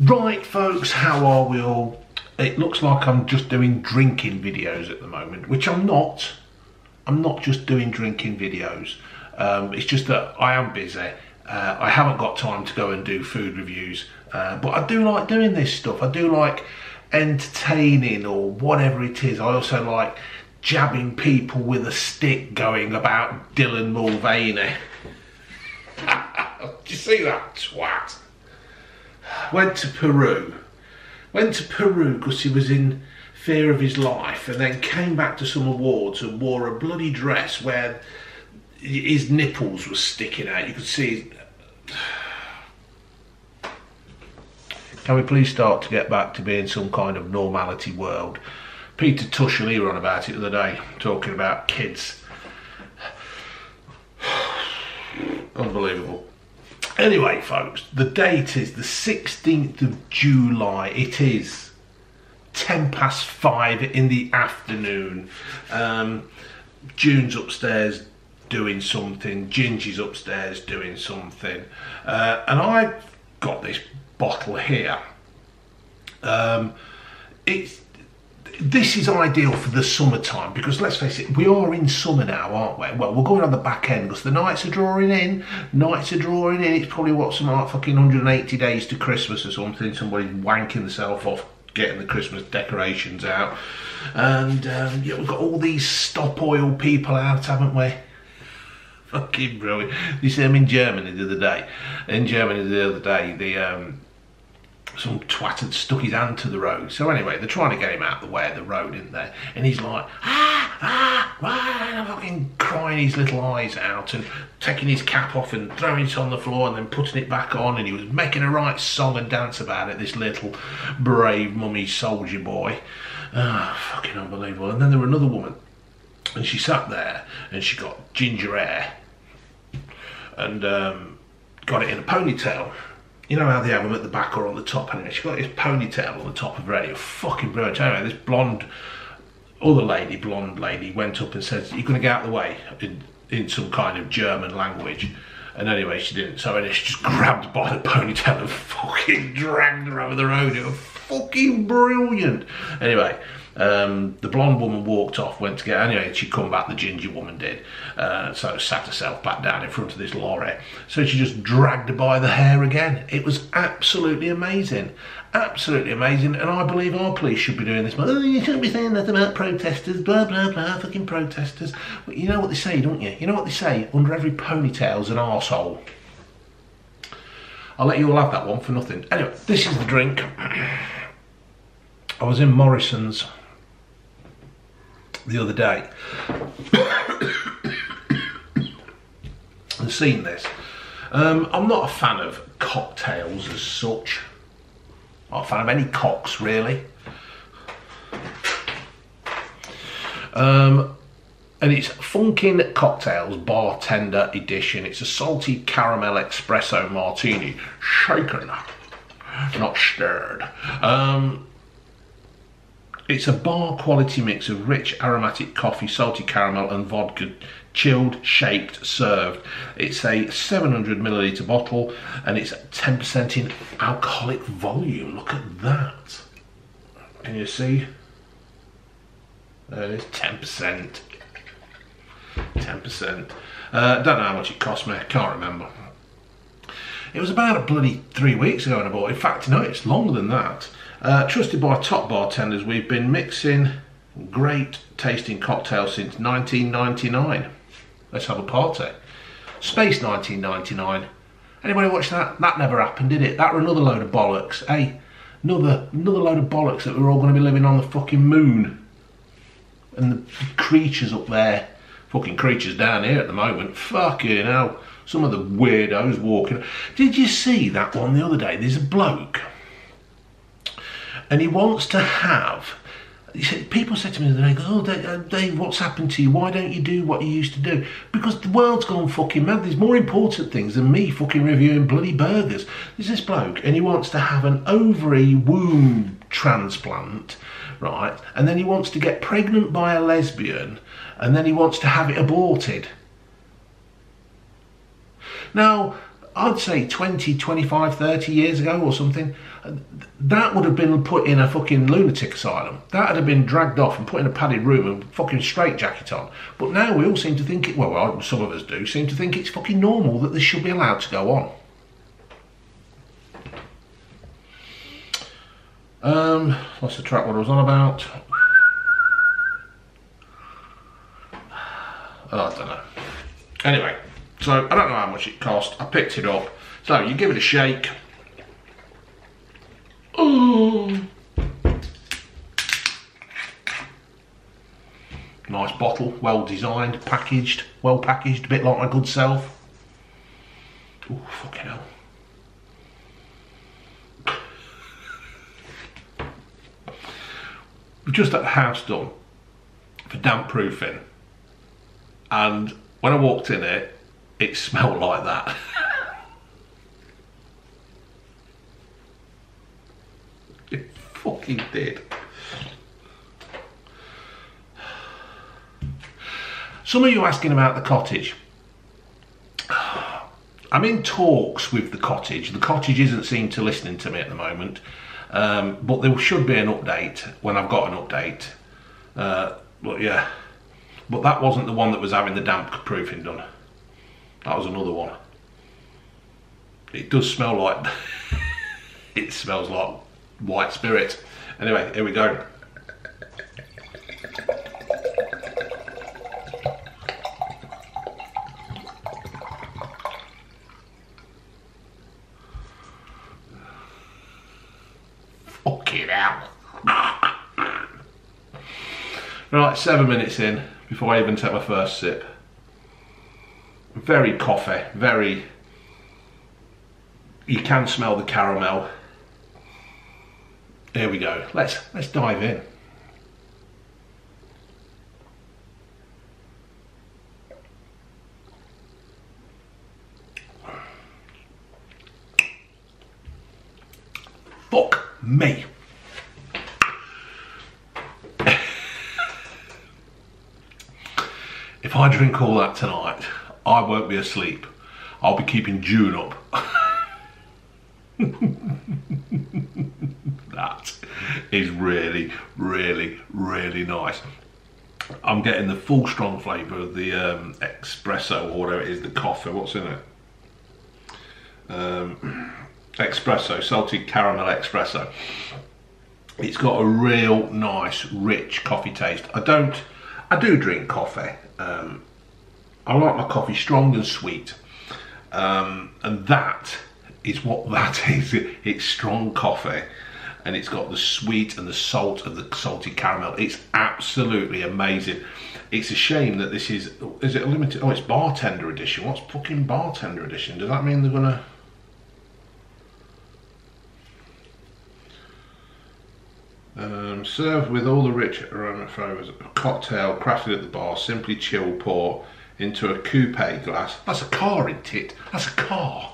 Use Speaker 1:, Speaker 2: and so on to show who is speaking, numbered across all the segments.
Speaker 1: Right, folks, how are we all? It looks like I'm just doing drinking videos at the moment, which I'm not. I'm not just doing drinking videos. Um, it's just that I am busy. Uh, I haven't got time to go and do food reviews, uh, but I do like doing this stuff. I do like entertaining or whatever it is. I also like jabbing people with a stick going about Dylan Mulvaney. Do you see that twat? Went to Peru. Went to Peru because he was in fear of his life and then came back to some awards and wore a bloody dress where his nipples were sticking out. You could see. Can we please start to get back to being some kind of normality world? Peter Tatchell, he were on about it the other day, talking about kids. Unbelievable. Anyway, folks, the date is the 16th of July. It is 10 past 5 in the afternoon. Um, June's upstairs doing something, Gingy's upstairs doing something. Uh, and I've got this bottle here. Um, it's this is ideal for the summertime because let's face it, we are in summer now, aren't we? Well, we're going on the back end because the nights are drawing in. Nights are drawing in. It's probably what some like fucking 180 days to Christmas or something. Somebody's wanking themselves off getting the Christmas decorations out, and um, yeah, we've got all these stop oil people out, haven't we? Fucking brilliant. You see them in Germany the other day. In Germany the other day, the um, some twat had stuck his hand to the road. So anyway, they're trying to get him out of the way of the road, in there? And he's like, ah, ah, ah, fucking crying his little eyes out and taking his cap off and throwing it on the floor and then putting it back on. And he was making a right song and dance about it, this little brave mummy soldier boy. Ah, fucking unbelievable. And then there were another woman. And she sat there and she got ginger hair and um, got it in a ponytail you know how they have them at the back or on the top anyway. She's got this ponytail on the top of her head. Fucking brilliant. Anyway, this blonde, other lady, blonde lady, went up and said, You're going to get out of the way in, in some kind of German language. And anyway, she didn't. So anyway, she just grabbed by the ponytail and fucking dragged her over the road. It was fucking brilliant. Anyway, um, the blonde woman walked off, went to get anyway. She'd come back. The ginger woman did, uh, so sat herself back down in front of this lorry. So she just dragged her by the hair again. It was absolutely amazing, absolutely amazing. And I believe our police should be doing this. But oh, you shouldn't be saying that about protesters. Blah blah blah. Fucking protesters. But you know what they say, don't you? You know what they say? Under every ponytail's an arsehole. I'll let you all have that one for nothing. Anyway, this is the drink. I was in Morrison's the other day and seen this. Um, I'm not a fan of cocktails as such. Not a fan of any cocks really. Um, and it's Funkin' Cocktails Bartender Edition. It's a salty caramel espresso martini, shaken, not stirred. Um, it's a bar quality mix of rich aromatic coffee, salty caramel, and vodka, chilled, shaped, served. It's a 700 milliliter bottle and it's 10% in alcoholic volume. Look at that. Can you see? There it is, 10%. 10%. Uh, don't know how much it cost me, can't remember. It was about a bloody three weeks ago when I bought it. In fact, no, it's longer than that. Uh, trusted by top bartenders, we've been mixing great tasting cocktails since 1999. Let's have a party. Space 1999. Anybody watch that? That never happened, did it? That were another load of bollocks. Hey, another another load of bollocks that we're all going to be living on the fucking moon. And the creatures up there, fucking creatures down here at the moment. Fucking hell. Some of the weirdos walking. Did you see that one the other day? There's a bloke and he wants to have. Said, people said to me the other day, "Oh, uh, Dave, what's happened to you? Why don't you do what you used to do?" Because the world's gone fucking mad. There's more important things than me fucking reviewing bloody burgers. There's this bloke, and he wants to have an ovary womb transplant, right? And then he wants to get pregnant by a lesbian, and then he wants to have it aborted. Now, I'd say 20, 25, 30 years ago or something, that would have been put in a fucking lunatic asylum. That would have been dragged off and put in a padded room and fucking straight jacket on. But now we all seem to think it, well, some of us do, seem to think it's fucking normal that this should be allowed to go on. Um, lost the track what I was on about? Oh, I don't know. Anyway, so I don't know how much it cost. I picked it up. So you give it a shake. Ooh. Nice bottle, well designed, packaged, well packaged, a bit like my good self. Oh, fucking hell. We've just had the house done for damp proofing and when I walked in it, it smelled like that. it fucking did. Some of you asking about the cottage. I'm in talks with the cottage. The cottage isn't seen to listening to me at the moment, um, but there should be an update when I've got an update. Uh, but yeah. But that wasn't the one that was having the damp proofing done. That was another one. It does smell like, it smells like white spirit. Anyway, here we go. Fucking hell. right, seven minutes in before I even take my first sip. Very coffee, very, you can smell the caramel. Here we go, let's, let's dive in. Fuck me. If I drink all that tonight, I won't be asleep. I'll be keeping June up. that is really, really, really nice. I'm getting the full strong flavour of the um, espresso or whatever it is, the coffee. What's in it? Um, espresso, salted caramel espresso. It's got a real nice, rich coffee taste. I don't, I do drink coffee, um, I like my coffee strong and sweet. Um, and that is what that is. It's strong coffee and it's got the sweet and the salt of the salty caramel. It's absolutely amazing. It's a shame that this is, is it a limited, oh it's bartender edition. What's fucking bartender edition? Does that mean they're gonna, Um, served with all the rich aroma flavours. A cocktail crafted at the bar, simply chill, pour into a coupe glass. That's a car, isn't it? That's a car.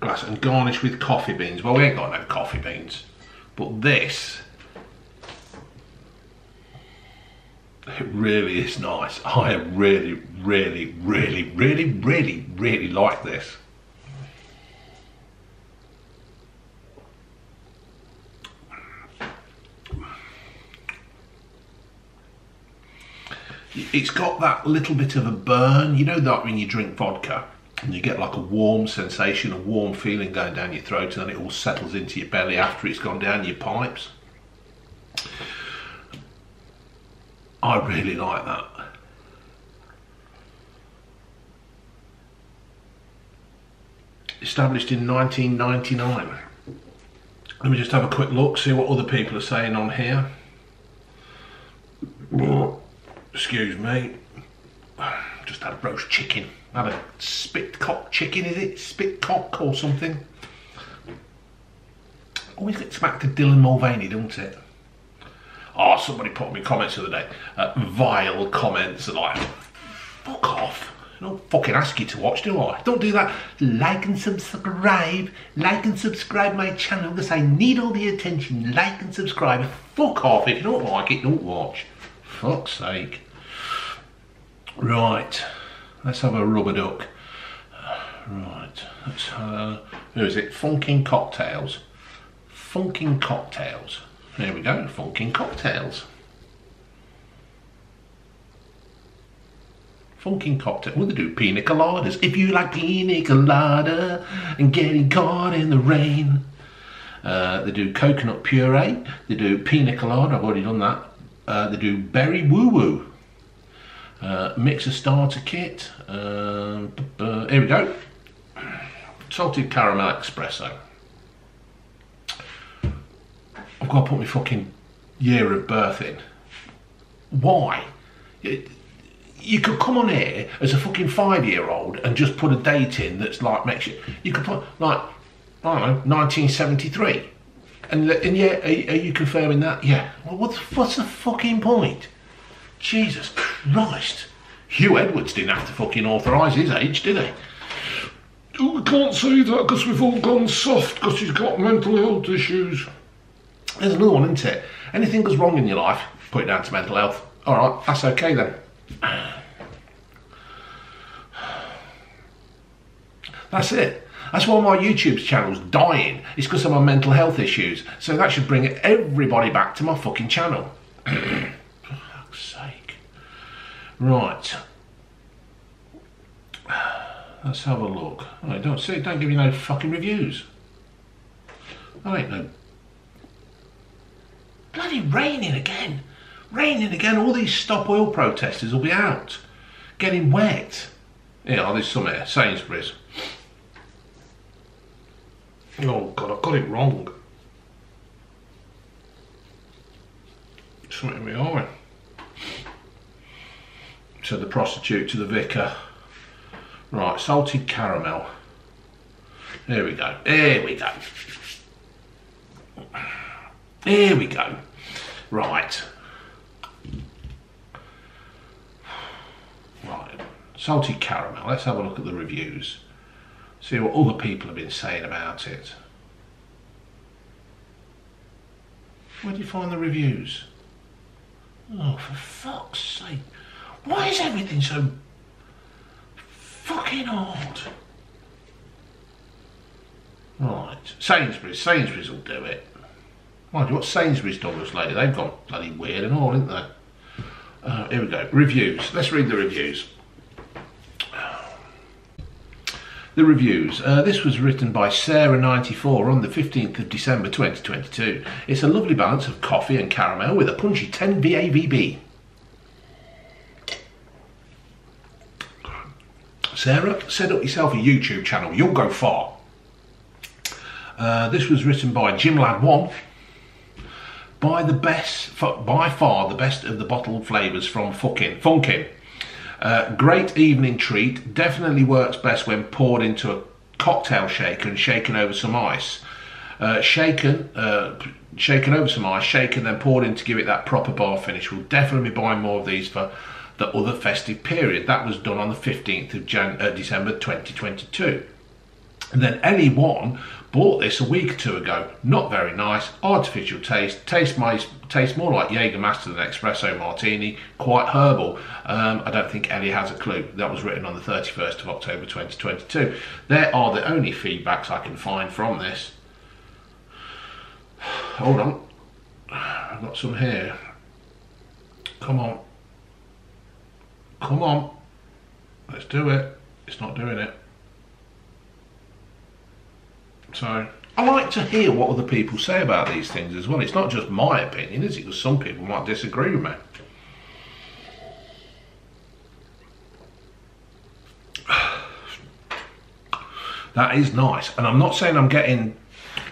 Speaker 1: Glass and garnished with coffee beans. Well, we ain't got no coffee beans. But this, it really is nice. I really, really, really, really, really, really like this. It's got that little bit of a burn. You know that when you drink vodka and you get like a warm sensation, a warm feeling going down your throat and then it all settles into your belly after it's gone down your pipes. I really like that. Established in 1999. Let me just have a quick look, see what other people are saying on here excuse me, just had a roast chicken. Had a spit cock chicken, is it? Spit cock or something? Always gets back to Dylan Mulvaney, don't it? Oh, somebody put me comments the other day. Uh, vile comments like, fuck off. I don't fucking ask you to watch, do I? Don't do that. Like and subscribe. Like and subscribe my channel because I need all the attention. Like and subscribe. Fuck off. If you don't like it, don't watch. Fuck's sake. Right, let's have a rubber duck. Right, that's uh, who is it? Funkin' Cocktails. Funkin' Cocktails. There we go, Funkin' Cocktails. Funkin' Cocktail. Well, they do pina coladas. If you like pina colada and getting caught in the rain. Uh, they do coconut puree. They do pina colada. I've already done that. Uh, they do berry woo woo. Uh, mix a starter kit. Um, uh, here we go. Salted caramel espresso. I've got to put my fucking year of birth in. Why? You could come on here as a fucking five year old and just put a date in that's like makes you. You could put like I don't know 1973, and and yeah, are, are you confirming that? Yeah. Well, what's what's the fucking point? Jesus Christ! Huw Edwards didn't have to fucking authorise his age, did he?
Speaker 2: Oh, we can't say that because we've all gone soft because he's got mental health issues.
Speaker 1: There's another one, isn't it? Anything goes wrong in your life, put it down to mental health. All right, that's okay then. That's it. That's why my YouTube channel's dying. It's because of my mental health issues. So that should bring everybody back to my fucking channel. Right. Let's have a look. Oh, don't see, don't give me no fucking reviews. I. Bloody raining again. Raining again. All these stop oil protesters will be out. Getting wet. Yeah, there's some here. Sainsbury's. Oh god, I got it wrong. Something in my eye. Said the prostitute to the vicar. Right, salted caramel. There we go. There we go. There we go. Right. Right. Salted caramel. Let's have a look at the reviews. See what other people have been saying about it. Where do you find the reviews? Oh, for fuck's sake. Why is everything so fucking hard? Right. Sainsbury's. Sainsbury's will do it. Mind you, what Sainsbury's done us lately? They've gone bloody weird and all, haven't they? Uh, here we go. Reviews. Let's read the reviews. The reviews. Uh, this was written by Sarah94 on the 15th of December 2022. It's a lovely balance of coffee and caramel with a punchy 10 BAVB. Sarah, set up yourself a YouTube channel. You'll go far. Uh, this was written by Jim Lad One. By the best, by far the best of the bottled flavours from fucking Funkin. Uh, great evening treat. Definitely works best when poured into a cocktail shaker and shaken over some ice. Uh, shaken, uh, shaken over some ice, shaken then poured in to give it that proper bar finish. We'll definitely be buying more of these for the other festive period. That was done on the 15th of Jan- uh, December 2022. And then Ellie One bought this a week or two ago. Not very nice, artificial taste. Tastes my more like Jägermeister than Espresso Martini. Quite herbal. Um, I don't think Ellie has a clue. That was written on the 31st of October 2022. There are the only feedbacks I can find from this. Hold on, I've got some here. Come on, come on. Let's do it. It's not doing it. So I like to hear what other people say about these things as well. It's not just my opinion, is it? Because some people might disagree with me. That is nice, and I'm not saying I'm getting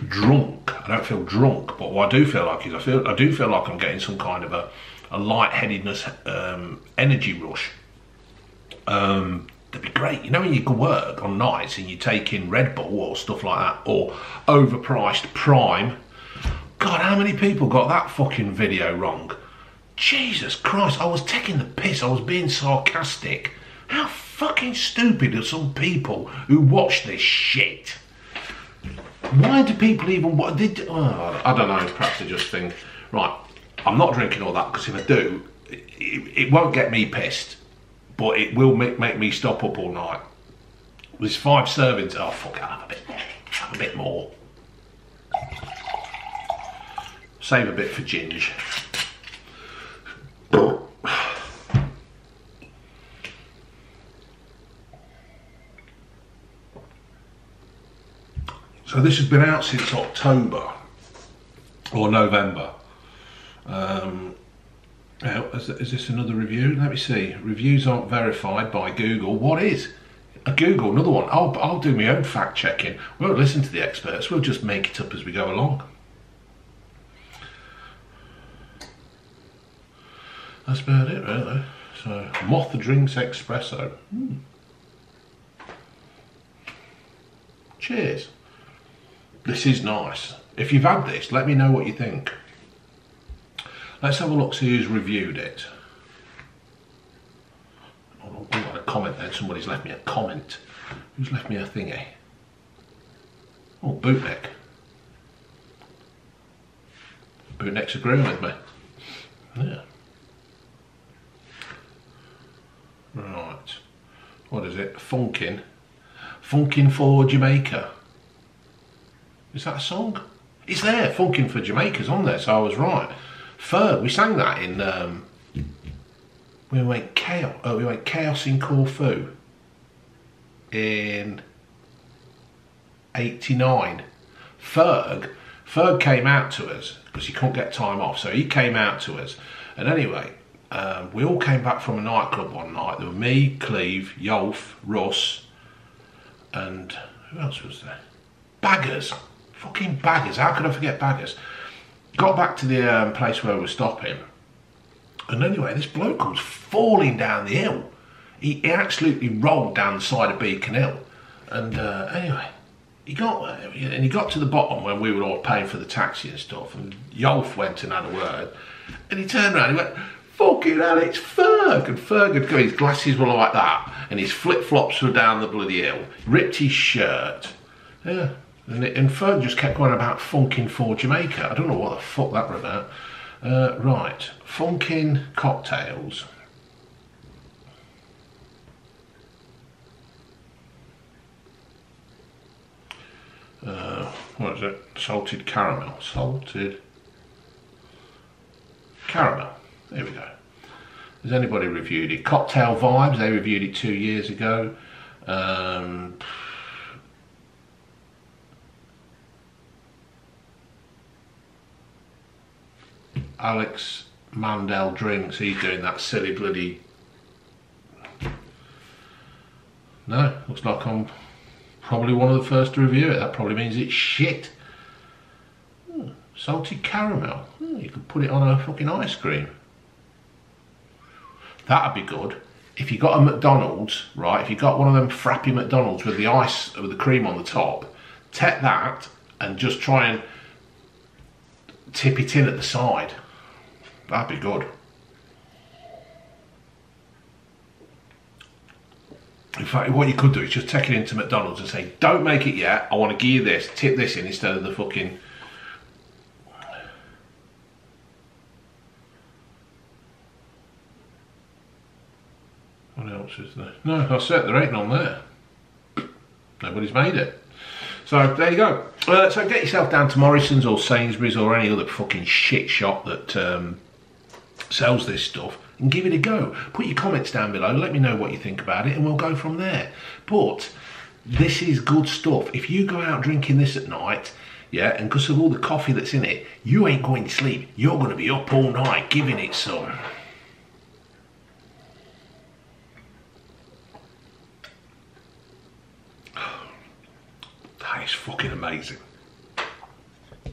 Speaker 1: drunk. I don't feel drunk, but what I do feel like is I feel I do feel like I'm getting some kind of a, a lightheadedness, um, energy rush. Um, that'd be great. You know, when you can work on nights and you take in Red Bull or stuff like that, or overpriced Prime. God, how many people got that fucking video wrong? Jesus Christ, I was taking the piss. I was being sarcastic. How fucking stupid are some people who watch this shit? Why do people even what did? Oh, I don't know. Perhaps they just think, right, I'm not drinking all that because if I do, it, it won't get me pissed but it will make, make me stop up all night. There's five servings. Oh fuck! I'll have a bit. Have a bit more. Save a bit for Ginge. So this has been out since October or November. Um, now, is, is this another review? Let me see. Reviews aren't verified by Google. What is? A Google, another one. I'll, I'll do my own fact checking. We won't listen to the experts. We'll just make it up as we go along. That's about it, really. So, Moth Drinks Espresso. Mm. Cheers. This is nice. If you've had this, let me know what you think. Let's have a look, see who's reviewed it. Oh, I've got a comment then. Somebody's left me a comment. Who's left me a thingy? Oh, Bootneck. Bootneck's agreeing with me. Yeah. Right. What is it? Funkin. Funkin for Jamaica. Is that a song? It's there, Funkin for Jamaica's on there, so I was right. Ferg, we sang that in um, we went chaos. Oh, we went chaos in Corfu in '89. Ferg, Ferg came out to us because he couldn't get time off, so he came out to us. And anyway, um, we all came back from a nightclub one night. There were me, Cleve, Yolf, Russ, and who else was there? Baggers, fucking Baggers. How could I forget Baggers? Got back to the um, place where we were stopping, and anyway, this bloke was falling down the hill. He, he absolutely rolled down the side of Beacon Hill, and uh, anyway, he got and he got to the bottom when we were all paying for the taxi and stuff. And Yolf went and had a word, and he turned around. and He went, "Fucking hell, it's Ferg!" And Ferg had got his glasses were like that, and his flip flops were down the bloody hill. Ripped his shirt. Yeah. And, it, and just kept going about funkin' for Jamaica. I don't know what the fuck that was about. Uh, right, funkin cocktails. Uh, what is it? Salted caramel. Salted caramel. There we go. Has anybody reviewed it? Cocktail Vibes, they reviewed it two years ago. Um, Alex Mandel drinks, he's doing that silly bloody. No, looks like I'm probably one of the first to review it. That probably means it's shit. Hmm, salted caramel. Hmm, you could put it on a fucking ice cream. That'd be good. If you got a McDonald's, right? If you got one of them frappy McDonald's with the ice with the cream on the top, take that and just try and tip it in at the side. That'd be good. In fact, what you could do is just take it into McDonald's and say, don't make it yet, I want to give you this, tip this in instead of the fucking... What else is there? No, I said there ain't none there. Nobody's made it. So there you go. Uh, so get yourself down to Morrison's or Sainsbury's or any other fucking shit shop that um, sells this stuff and give it a go. Put your comments down below, let me know what you think about it, and we'll go from there. But this is good stuff. If you go out drinking this at night, yeah, and because of all the coffee that's in it, you ain't going to sleep. You're going to be up all night giving it some. That is fucking amazing.